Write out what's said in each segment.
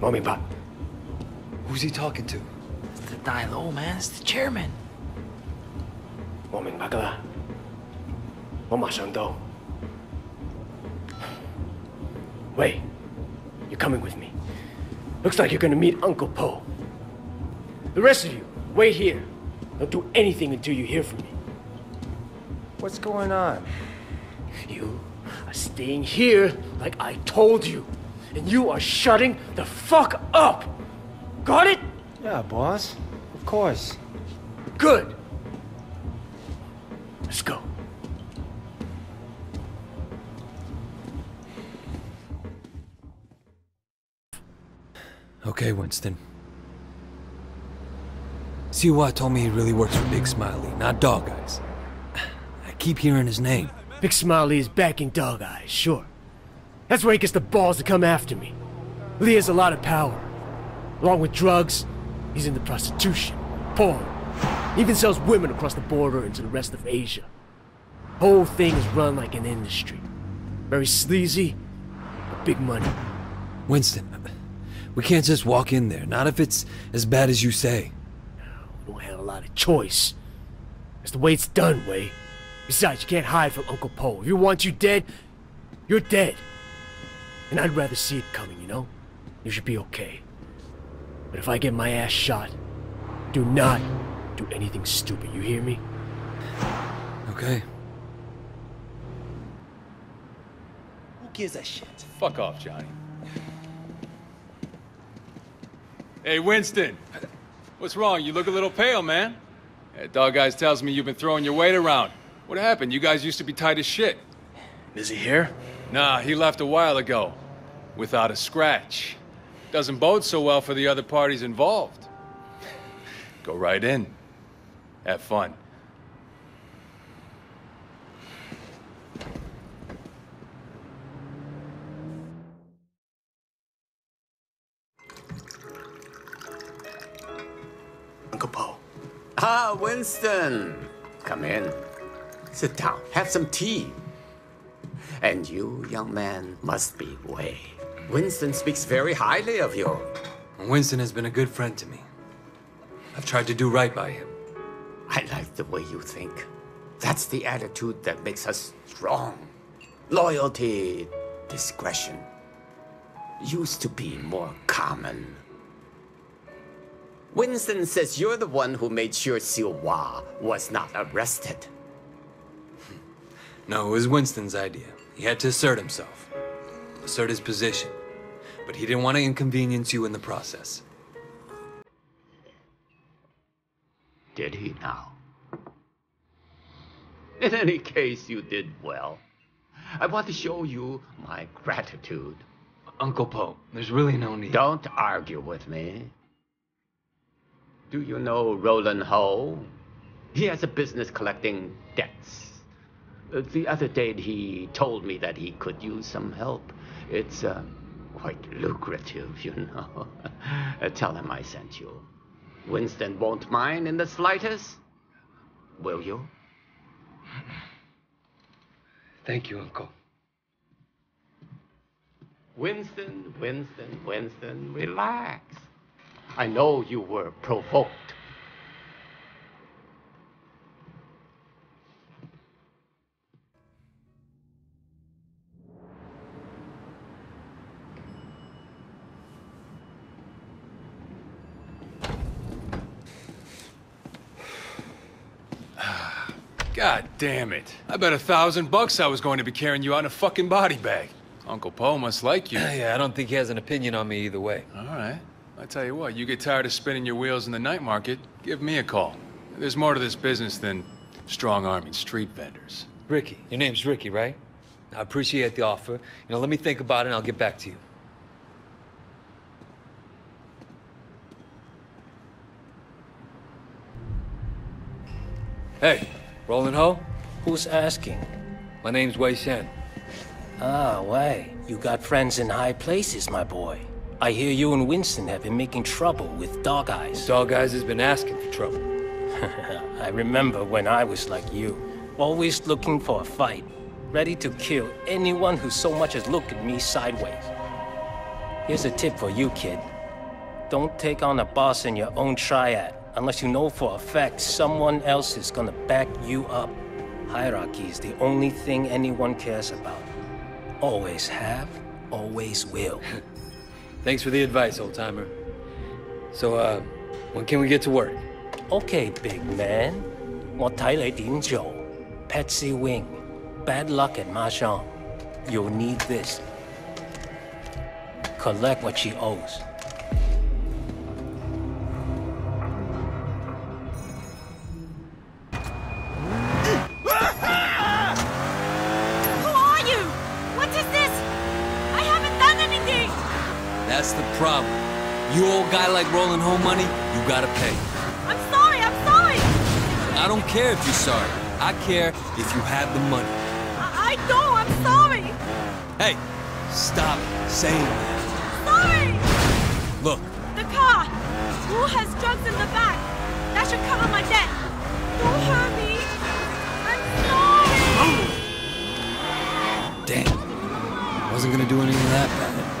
Mommy Pop. Who's he talking to? It's the die low, man. It's the chairman. 我明白噶啦，我马上到。Wait, you're coming with me. Looks like you're gonna meet Uncle Poe. The rest of you, wait here. Don't do anything until you hear from me. What's going on? You are staying here like I told you. And you are shutting the fuck up. Got it? Yeah, boss. Of course. Good. Let's go. Okay, Winston. Siwa told me he really works for Big Smile Lee, not Dog Eyes. I keep hearing his name. Big Smile Lee is backing Dog Eyes, sure. That's where he gets the balls to come after me. Lee has a lot of power. Along with drugs, he's into prostitution, porn. He even sells women across the border into the rest of Asia. Whole thing is run like an industry. Very sleazy, but big money. Winston, we can't just walk in there, not if it's as bad as you say. We don't have a lot of choice. That's the way it's done, Wei. Besides, you can't hide from Uncle Po. If he wants you dead, you're dead. And I'd rather see it coming, you know? You should be okay. But if I get my ass shot, do not do anything stupid, you hear me? Okay. Who gives a shit? Fuck off, Johnny. Hey, Winston. What's wrong? You look a little pale, man. That dog guys tells me you've been throwing your weight around. What happened? You guys used to be tight as shit. Is he here? Nah, he left a while ago. Without a scratch. Doesn't bode so well for the other parties involved. Go right in. Have fun. Uncle Po. Ah, Winston. Come in. Sit down. Have some tea. And you, young man, must be Wei. Winston speaks very highly of you. Winston has been a good friend to me. I've tried to do right by him. I like the way you think. That's the attitude that makes us strong. Loyalty, discretion. Used to be more common. Winston says you're the one who made sure Siwa was not arrested. No, it was Winston's idea. He had to assert himself, assert his position. But he didn't want to inconvenience you in the process. Did he now? In any case, you did well. I want to show you my gratitude. Uncle Po, there's really no need. Don't argue with me. Do you know Roland Ho? He has a business collecting debts. Uh, the other day, he told me that he could use some help. It's uh, quite lucrative, you know. Tell him I sent you. Winston won't mind in the slightest. Will you? Thank you, Uncle. Winston, Winston, Winston, relax. I know you were provoked. Damn it. I bet a thousand bucks I was going to be carrying you out in a fucking body bag. Uncle Po must like you. Yeah, I don't think he has an opinion on me either way. All right. I tell you what, you get tired of spinning your wheels in the night market, give me a call. There's more to this business than strong-arming street vendors. Ricky, your name's Ricky, right? I appreciate the offer. You know, let me think about it and I'll get back to you. Hey, Roland Ho? Who's asking? My name's Wei Shen. Ah, Wei. You got friends in high places, my boy. I hear you and Winston have been making trouble with Dog Eyes. Dog Eyes has been asking for trouble. I remember when I was like you, always looking for a fight, ready to kill anyone who so much as looked at me sideways. Here's a tip for you, kid. Don't take on a boss in your own triad unless you know for a fact someone else is gonna back you up. Hierarchy is the only thing anyone cares about. Always have, always will. Thanks for the advice, old timer. So, uh, when can we get to work? Okay, big man. 我睇你点做. Patsy Wing. Bad luck at Mahjong. You'll need this. Collect what she owes. Gotta pay. I'm sorry, I'm sorry! I don't care if you're sorry. I care if you have the money. I, I know, I'm sorry! Hey, stop saying that. Sorry! Look, The car! Who has drugs in the back? That should cover my debt. Don't hurt me. I'm sorry! damn. Wasn't gonna do any of that bad.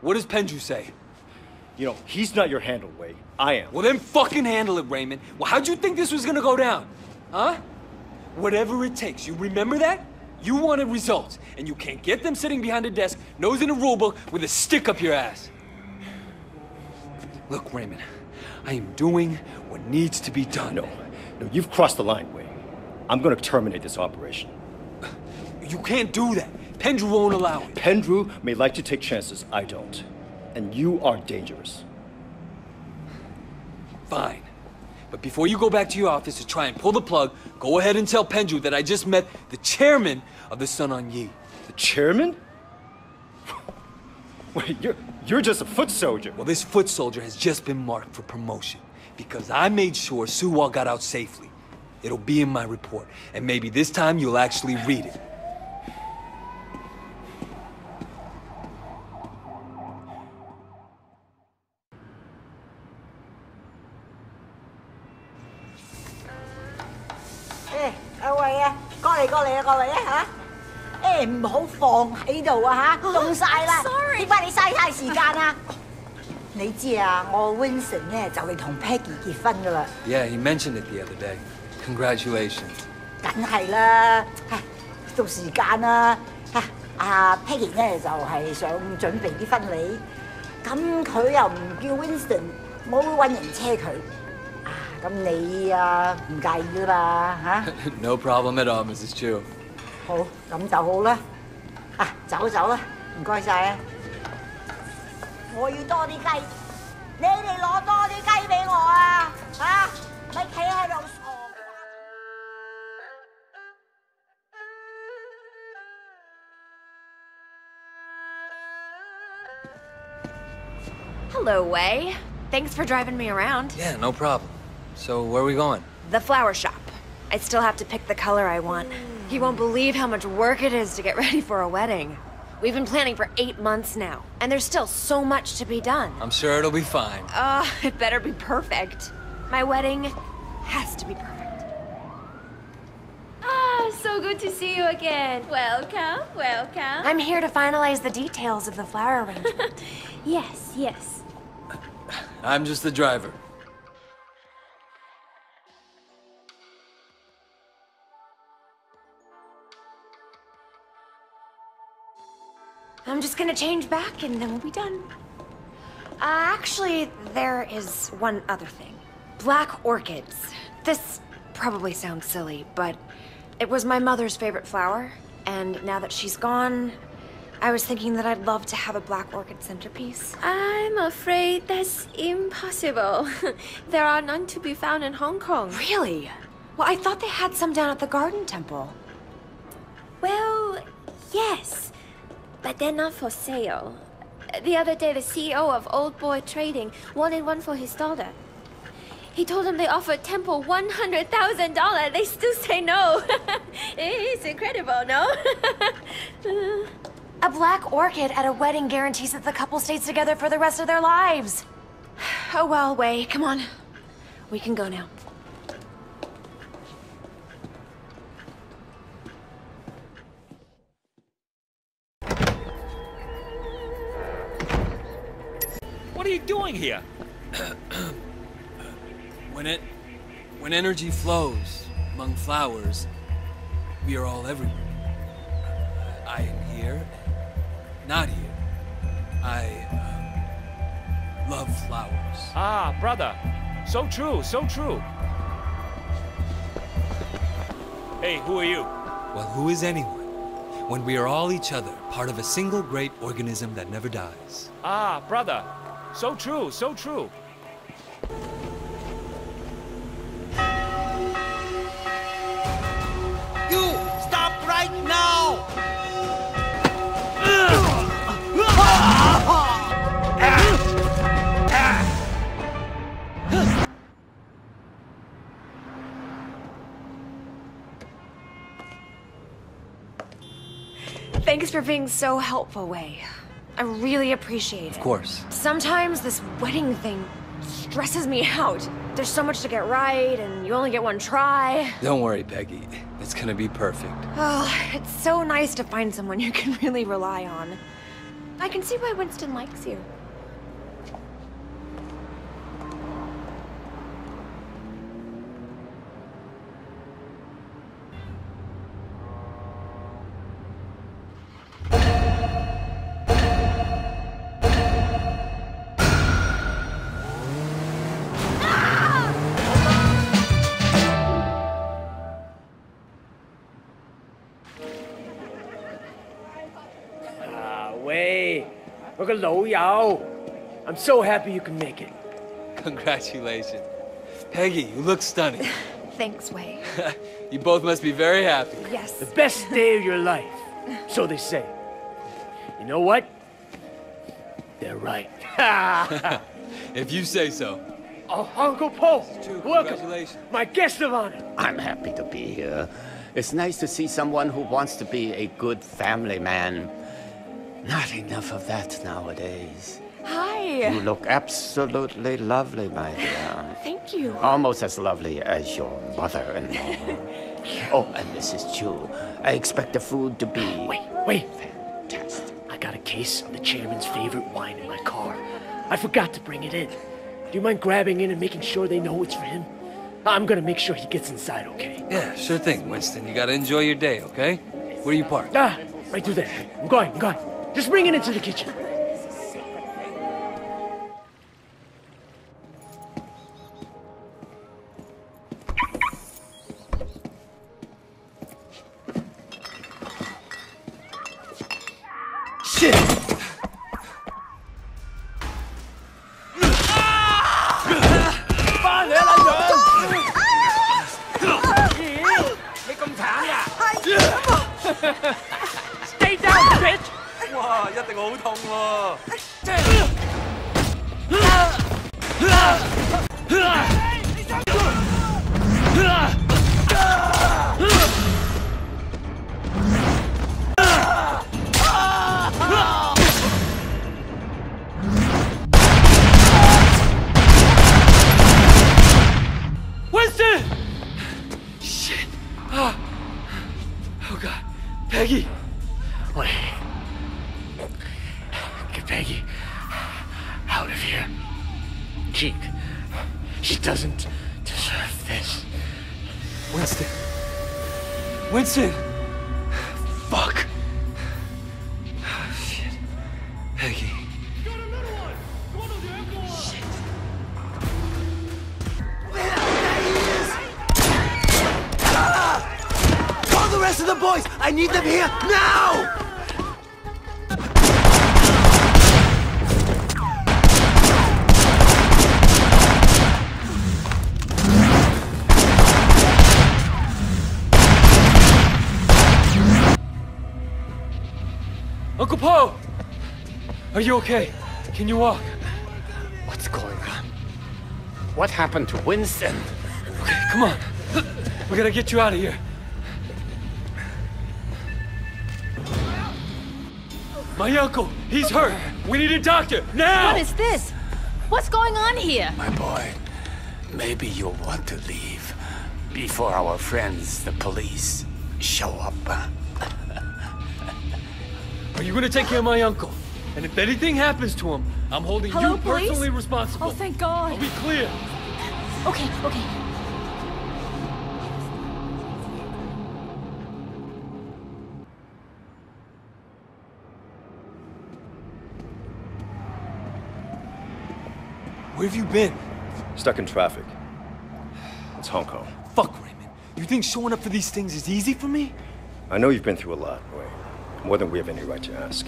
What does Pendrew say? You know, he's not your handle, Wei. I am. Well, then fucking handle it, Raymond. Well, how'd you think this was gonna go down? Huh? Whatever it takes. You remember that? You wanted results, and you can't get them sitting behind a desk, nose in a rulebook, with a stick up your ass. Look, Raymond, I am doing what needs to be done. No, no, you've crossed the line, Wei. I'm gonna terminate this operation. You can't do that. Pendrew won't allow it. Pendrew may like to take chances, I don't. And you are dangerous. Fine. But before you go back to your office to try and pull the plug, go ahead and tell Pendrew that I just met the chairman of the Sun On Yee. The chairman? Wait, you're, you're just a foot soldier. Well, this foot soldier has just been marked for promotion because I made sure Suwa got out safely. It'll be in my report, and maybe this time you'll actually read it. 阿慧啊，過嚟過嚟啊，過嚟啊嚇！誒唔好放喺度啊嚇，凍晒啦！sorry 點解你嘥晒時間啊？你知啊，我 Winston 咧就嚟同 Peggy 結婚噶啦，Yeah, he mentioned it the other day. Congratulations. 梗係啦，唉到時間啦嚇。阿 Peggy 咧就係想準備啲婚禮，咁佢又唔叫 Winston，我會揾人車佢。啊，咁你啊唔介意啦嘛嚇？no problem at all, Mrs. Chu. 好，咁就好啦。啊，走走啦，唔該晒啊！我要多啲雞，你哋攞多啲雞俾我啊！啊，咪企喺度傻。Hello, Wei. Thanks for driving me around. Yeah, no problem. So, where are we going? The flower shop. I still have to pick the color I want. He won't believe how much work it is to get ready for a wedding. We've been planning for eight months now, and there's still so much to be done. I'm sure it'll be fine. Uh, it better be perfect. My wedding has to be perfect. Ah, so good to see you again. Welcome, welcome. I'm here to finalize the details of the flower arrangement. Yes, yes. I'm just the driver. I'm just gonna change back and then we'll be done. Uh, actually, there is one other thing. Black orchids. This probably sounds silly, but it was my mother's favorite flower, and now that she's gone, I was thinking that I'd love to have a black orchid centerpiece. I'm afraid that's impossible. there are none to be found in Hong Kong. Really? Well, I thought they had some down at the Garden Temple. Well, yes, but they're not for sale. The other day, the CEO of Old Boy Trading wanted one for his daughter. He told them they offered Temple $100,000. They still say no. it's incredible, no? A black orchid at a wedding guarantees that the couple stays together for the rest of their lives. Oh well, Wei, come on. We can go now. Here? when it, when energy flows among flowers, we are all everywhere. I am here, not here. I uh, love flowers. Ah, brother. So true, so true. Hey, who are you? Well, who is anyone? When we are all each other, part of a single great organism that never dies. Ah, brother. So true, so true. You stop right now! Thanks for being so helpful, Wei. I really appreciate it. Of course. Sometimes this wedding thing stresses me out. There's so much to get right, and you only get one try. Don't worry, Peggy. It's gonna be perfect. Oh, it's so nice to find someone you can really rely on. I can see why Winston likes you. Wei, Look at low, y'all. I'm so happy you can make it. Congratulations. Peggy, you look stunning. Thanks, Wei. you both must be very happy. Yes. The best day of your life, so they say. You know what? They're right. if you say so. Oh, Uncle Po, welcome. My guest of honor. I'm happy to be here. It's nice to see someone who wants to be a good family man. Not enough of that nowadays. Hi. You look absolutely lovely, my dear. Thank you. Almost as lovely as your mother-in-law. oh, and Mrs. Chu, I expect the food to be... Wait, wait. I got a case of the chairman's favorite wine in my car. I forgot to bring it in. Do you mind grabbing in and making sure they know it's for him? I'm gonna make sure he gets inside, okay? Yeah, sure thing, Winston. You gotta enjoy your day, okay? Where are you parked? Ah, right through there. I'm going, I'm going. Just bring it into the kitchen. Shit! Winston! Fuck. Oh, shit. Peggy. Call the rest of the boys! I need them here now! Are you okay? Can you walk? What's going on? What happened to Winston? Okay, come on. We gotta get you out of here. My uncle, he's hurt. We need a doctor now. What is this? What's going on here? My boy, maybe you'll want to leave before our friends, the police, show up. Are you gonna take care of my uncle? And if anything happens to him, I'm holding Hello, you police? personally responsible. Oh, thank God. Are we clear? Okay, okay. Where have you been? Stuck in traffic. It's Hong Kong. Fuck, Raymond. You think showing up for these things is easy for me? I know you've been through a lot, Wayne. More than we have any right to ask.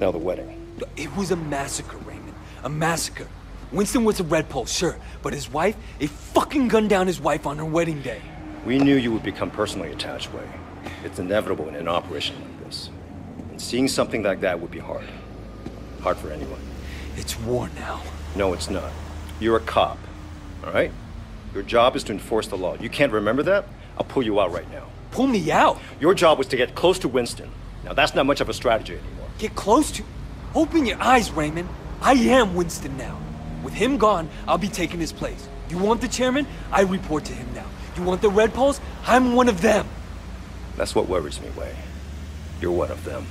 Now the wedding. It was a massacre, Raymond. A massacre. Winston was a Red Pole, sure, but his wife, they fucking gunned down his wife on her wedding day. We knew you would become personally attached, Wayne. It's inevitable in an operation like this. And seeing something like that would be hard. Hard for anyone. It's war now. No, it's not. You're a cop, all right? Your job is to enforce the law. You can't remember that? I'll pull you out right now. Pull me out? Your job was to get close to Winston. Now, that's not much of a strategy anymore. Get close to. Open your eyes, Raymond. I am Winston now. With him gone, I'll be taking his place. You want the chairman? I report to him now. You want the Red Poles? I'm one of them. That's what worries me, Wei. You're one of them.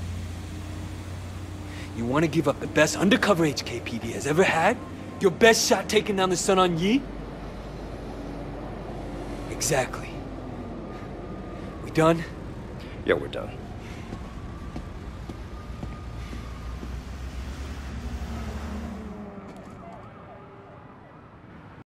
You want to give up the best undercover HKPD has ever had? Your best shot taking down the Sun On Yee? Exactly. We done? Yeah, we're done.